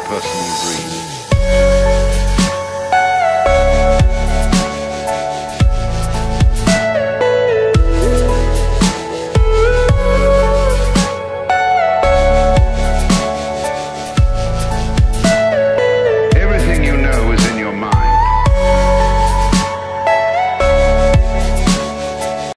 personally agree.